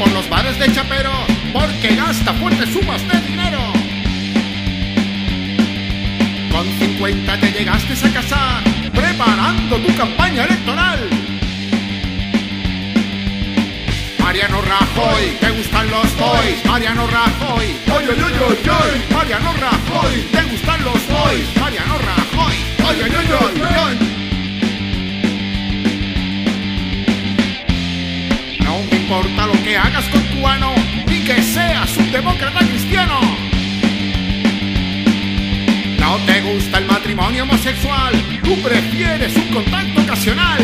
de chapero porque gasta fuertes sumas de dinero. Con 50 te llegaste a casar preparando tu campaña electoral. Mariano Rajoy, ¿te gustan los boys? Mariano Rajoy, ¡Ay, ay, ay, ay, ay! Mariano Rajoy, que hagas con tu ano, ni que seas un demócrata cristiano. No te gusta el matrimonio homosexual, tú prefieres un contacto ocasional.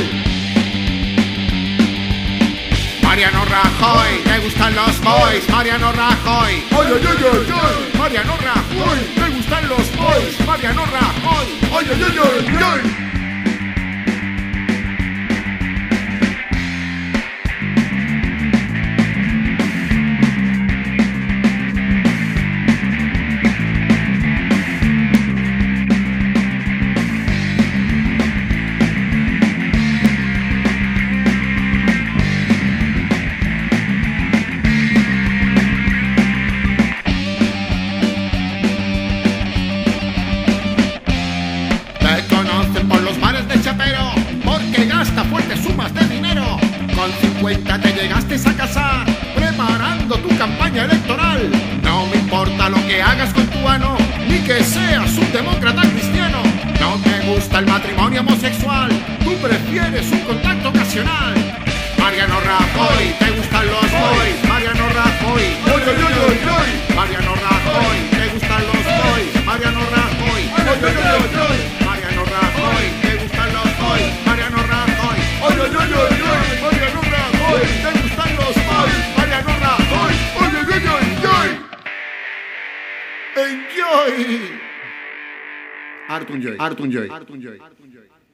Mariano Rajoy, ¿te gustan los boys? Mariano Rajoy, ¡Ay, ay, ay, ay, ay! Mariano Rajoy, ¿te gustan los boys? Mariano Rajoy. Los bares de chapero, porque gasta fuertes sumas de dinero. Con 50 te llegaste a casar, preparando tu campaña electoral. No me importa lo que hagas con tu ano, ni que seas un demócrata cristiano. No te gusta el matrimonio homosexual, tú prefieres un contacto ocasional. Mariano Rajoy, Enjoy! Art Enjoy. Art Enjoy. Enjoy. Enjoy.